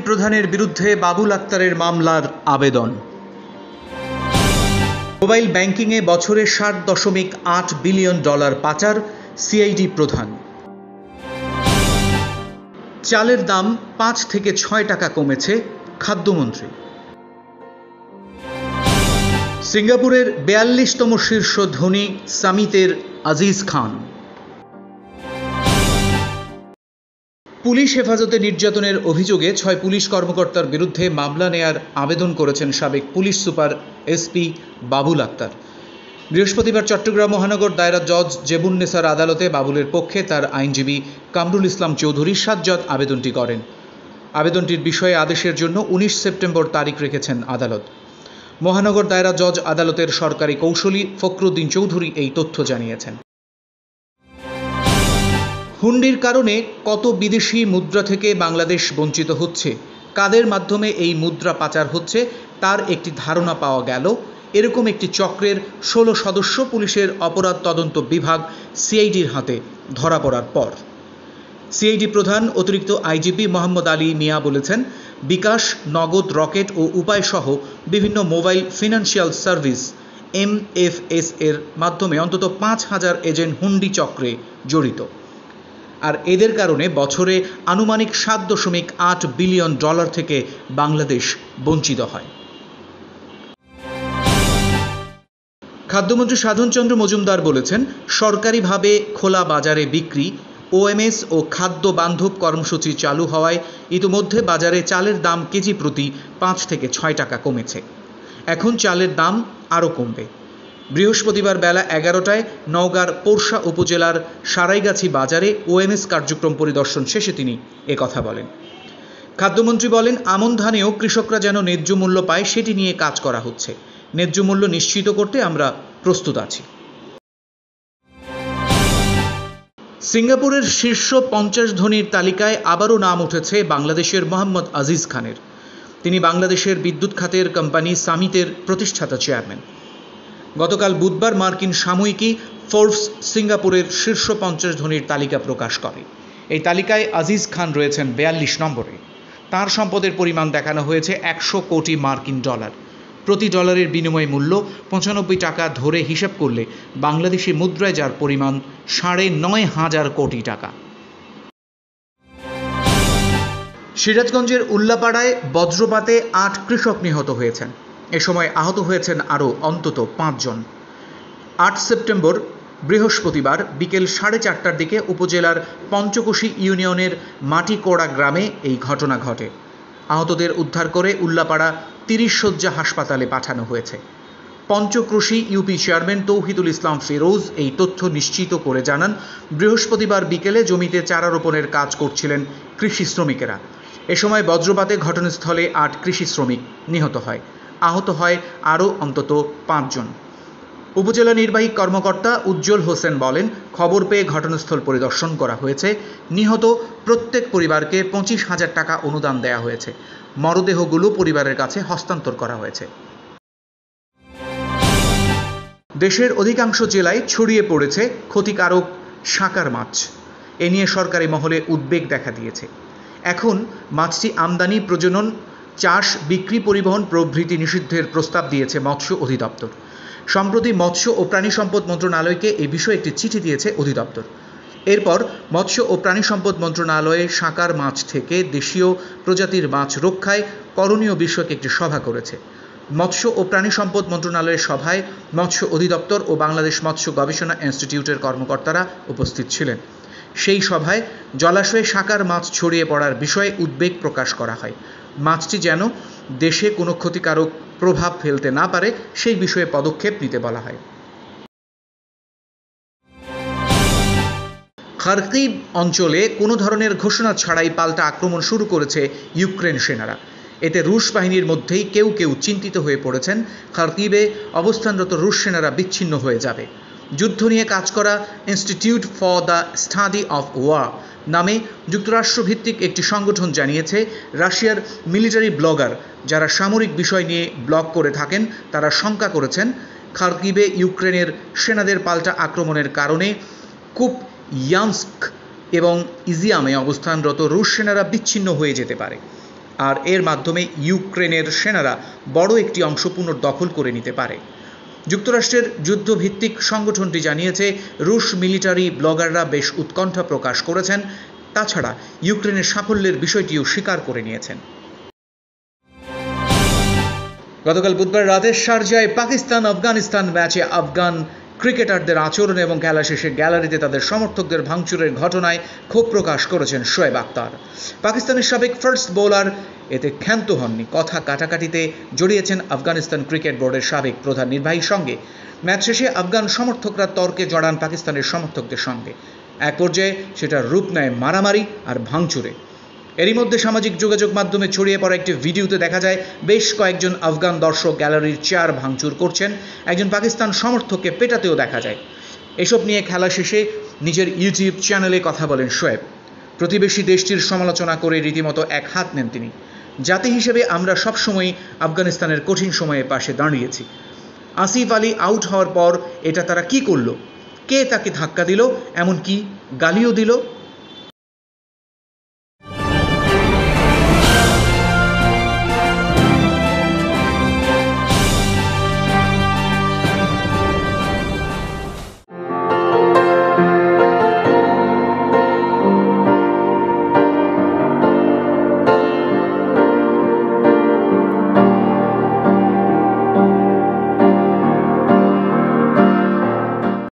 প্রধানের বিরুদ্ধে বাবুল আক্তারের মামলার আবেদন। মোবাইল ব্যাংকিংয়ে বছরে ষাট দশমিক আট বিলিয়ন ডলার পাচার, সিআইডি প্রধান। চালের দাম পাঁচ থেকে ছয় টাকা কমেছে খাদ্যমন্ত্রী। সিঙ্গাপুরের বেয়াল্লিশতম শীর্ষ ধনী সামিতের আজিজ খান। পুলিশ হেফাজতে নির্যাতনের অভিযোগে ছয় পুলিশ কর্মকর্তার বিরুদ্ধে মামলা নেয়ার আবেদন করেছেন সাবেক police super SP Babul Akter. বৃহস্পতিবার চট্টগ্রাম মহানগর দায়রা জজ জেবুন্নেসার আদালতে বাবুলের পক্ষে তার আইনজীবী কামরুল ইসলাম চৌধুরী সাজ্জাদ আবেদনটি করেন। আবেদনটির বিষয়ে আদেশের জন্য উনিশ সেপ্টেম্বর তারিখ রেখেছেন আদালত। মহানগর দায়রা জজ আদালতের সরকারি কৌশলী ফখরুদ্দিন চৌধুরী এই তথ্য জানিয়েছেন। হুন্ডির কারণে কত বিদেশি মুদ্রা থেকে বাংলাদেশ বঞ্চিত হচ্ছে? কাদের মাধ্যমে এই মুদ্রা পাচার হচ্ছে? তার একটি ধারণা পাওয়া গেল। এরকম একটি চক্রের ষোলো সদস্য পুলিশের অপরাধ তদন্ত বিভাগ সিআইডির হাতে ধরা পড়ার পর। সিআইডি প্রধান অতিরিক্ত আইজিপি মোহাম্মদ আলী মিয়া বলেছেন, বিকাশ, নগদ, রকেট ও উপায়সহ বিভিন্ন মোবাইল ফিনান্সিয়াল সার্ভিস এমএফএস এর মাধ্যমে অন্তত পাঁচ হাজার এজেন্ট হুন্ডি চক্রে জড়িত। আর এদের কারণে বছরে আনুমানিক সাত দশমিক আট বিলিয়ন ডলার থেকে বাংলাদেশ বঞ্চিত হয়। খাদ্যমন্ত্রী সাধনচন্দ্র মজুমদার বলেছেন, সরকারিভাবে খোলা বাজারে বিক্রি, ওএমএস ও খাদ্য বান্ধব কর্মসূচি চালু হওয়ায় ইতিমধ্যে বাজারে চালের দাম কেজি প্রতি পাঁচ থেকে ছয় টাকা কমেছে। এখন চালের দাম আরও কমবে। বৃহস্পতিবার বেলা এগারোটায় নওগাঁর পোরশা উপজেলার সারাইগাছি বাজারে ওএমএস কার্যক্রম পরিদর্শন শেষে তিনি একথা বলেন। খাদ্যমন্ত্রী বলেন, আমন ধানেও কৃষকরা যেন ন্যায্য মূল্য পায় সেটি নিয়ে কাজ করা হচ্ছে। ন্যায্য মূল্য নিশ্চিত করতে আমরা প্রস্তুত আছি। সিঙ্গাপুরের শীর্ষ পঞ্চাশ ধনীর তালিকায় আবারও নাম উঠেছে বাংলাদেশের মোহাম্মদ আজিজ খানের। তিনি বাংলাদেশের বিদ্যুৎ খাতের কোম্পানি সামিতের প্রতিষ্ঠাতা চেয়ারম্যান। গতকাল বুধবার মার্কিন সাময়িকী ফোর্বস সিঙ্গাপুরের শীর্ষ পঞ্চাশ ধনীর তালিকা প্রকাশ করে। এই তালিকায় আজিজ খান রয়েছেন বেয়াল্লিশ নম্বরে। তার সম্পদের পরিমাণ দেখানো হয়েছে একশো কোটি মার্কিন ডলার। প্রতি ডলারের বিনিময় মূল্য পঁচানব্বই টাকা ধরে হিসাব করলে বাংলাদেশি মুদ্রায় যার পরিমাণ সাড়ে নয় হাজার কোটি টাকা। সিরাজগঞ্জের উল্লাপাড়ায় বজ্রপাতে আট কৃষক নিহত হয়েছেন। এ সময় আহত হয়েছেন আরও অন্তত পাঁচজন। আট সেপ্টেম্বর, বৃহস্পতিবার বিকেল সাড়ে চারটার দিকে উপজেলার পঞ্চকোশী ইউনিয়নের মাটিকোড়া গ্রামে এই ঘটনা ঘটে। আহতদের উদ্ধার করে উল্লাপাড়া তিরিশ শয্যা হাসপাতালে পাঠানো হয়েছে। পঞ্চক্রোশী ইউপি চেয়ারম্যান তৌহিদুল ইসলাম ফিরোজ এই তথ্য নিশ্চিত করে জানান, বৃহস্পতিবার বিকেলে জমিতে চারা রোপণের কাজ করছিলেন কৃষি শ্রমিকেরা। এ সময় বজ্রপাতে ঘটনাস্থলে আট কৃষি শ্রমিক নিহত হয়। আহত হয় আরও অন্তত পাঁচজন। উপজেলা নির্বাহী কর্মকর্তা উজ্জ্বল হোসেন বলেন, খবর পেয়ে ঘটনাস্থল পরিদর্শন করা হয়েছে। নিহত প্রত্যেক পরিবারকে পঁচিশ হাজার টাকা অনুদান দেয়া হয়েছে। মরদেহগুলো পরিবারের কাছে হস্তান্তর করা হয়েছে। দেশের অধিকাংশ জেলায় ছড়িয়ে পড়েছে ক্ষতিকারক সাকার মাছ। এ নিয়ে সরকারি মহলে উদ্বেগ দেখা দিয়েছে। এখন মাছটি আমদানি, প্রজনন চাষ, বিক্রি, পরিবহন প্রভৃতি নিষিদ্ধের প্রস্তাব দিয়েছে মৎস্য অধিদপ্তর। সম্প্রতি মৎস্য ও প্রাণী সম্পদ মন্ত্রণালয়কে এই বিষয়ে একটি চিঠি দিয়েছে অধিদপ্তর। এরপর মৎস্য ও প্রাণী সম্পদ মন্ত্রণালয়ে সাকার মাছ থেকে দেশীয় প্রজাতির মাছ রক্ষায় করণীয় বিষয়ক একটি সভা করেছে। মৎস্য ও প্রাণী সম্পদ মন্ত্রণালয়ের সভায় মৎস্য অধিদপ্তর ও বাংলাদেশ মৎস্য গবেষণা ইনস্টিটিউটের কর্মকর্তারা উপস্থিত ছিলেন। সেই সভায় জলাশয়ে সাকার মাছ ছড়িয়ে পড়ার বিষয়ে উদ্বেগ প্রকাশ করা হয়। মাছটি যেন দেশে কোনো ক্ষতিকারক প্রভাব ফেলতে না পারে, সেই বিষয়ে পদক্ষেপ নিতে বলা হয়। খার্কিব অঞ্চলে কোনো ধরনের ঘোষণা ছাড়াই পাল্টা আক্রমণ শুরু করেছে ইউক্রেন সেনারা। এতে রুশ বাহিনীর মধ্যেই কেউ কেউ চিন্তিত হয়ে পড়েছেন। খার্কিবে অবস্থানরত রুশ সেনারা বিচ্ছিন্ন হয়ে যাবে। যুদ্ধ নিয়ে কাজ করা Institute for the Study of War নামে যুক্তরাষ্ট্রভিত্তিক একটি সংগঠন জানিয়েছে। রাশিয়ার মিলিটারি ব্লগার যারা সামরিক বিষয় নিয়ে ব্লগ করে থাকেন, তারা শঙ্কা করেছেন খার্কিবে ইউক্রেনের সেনাদের পাল্টা আক্রমণের কারণে কুপ ইয়ান্স্ক এবং ইজিয়ামে অবস্থানরত রুশ সেনারা বিচ্ছিন্ন হয়ে যেতে পারে। আর এর মাধ্যমে ইউক্রেনের সেনারা বড় একটি অংশ পুনর্দখল করে নিতে পারে। যুক্তরাষ্ট্রের যুদ্ধভিত্তিক সংগঠনটি জানিয়েছে, রুশ মিলিটারি ব্লগাররা বেশ উৎকণ্ঠা প্রকাশ করেছেন, তাছাড়া ইউক্রেনের সাফল্যের বিষয়টিও স্বীকার করে নিয়েছেন। গতকাল বুধবার রাতের শারজায় পাকিস্তান আফগানিস্তান ম্যাচে আফগান ক্রিকেটারদের আচরণ এবং খেলা শেষে গ্যালারিতে তাদের সমর্থকদের ভাঙচুরের ঘটনায় ক্ষোভ প্রকাশ করেছেন শোয়েব আক্তার পাকিস্তানের সাবেক ফার্স্ট বোলার এতে ক্ষান্ত হননি। কথা কাটাকাটিতে জড়িয়েছেন আফগানিস্তান ক্রিকেট বোর্ডের সাবেক প্রধান নির্বাহীর সঙ্গে। ম্যাচ শেষে আফগান সমর্থকরা তর্কে জড়ান পাকিস্তানের সমর্থকদের সঙ্গে। এক পর্যায়ে সেটা রূপ নেয় মারামারি আর ভাঙচুরে। এরই মধ্যে সামাজিক যোগাযোগ মাধ্যমে ছড়িয়ে পড়া একটি ভিডিওতে দেখা যায়, বেশ কয়েকজন আফগান দর্শক গ্যালারির চেয়ার ভাঙচুর করছেন। একজন পাকিস্তান সমর্থককে পেটাতেও দেখা যায়। এসব নিয়ে খেলা শেষে নিজের ইউটিউব চ্যানেলে কথা বলেন শোয়েব। প্রতিবেশী দেশটির সমালোচনা করে রীতিমতো এক হাত নেন তিনি। জাতি হিসেবে আমরা সবসময় আফগানিস্তানের কঠিন সময়ে পাশে দাঁড়িয়েছি। আসিফ আলী আউট হওয়ার পর এটা তারা কি করল? কে তাকে ধাক্কা দিল? এমনকি গালিও দিল?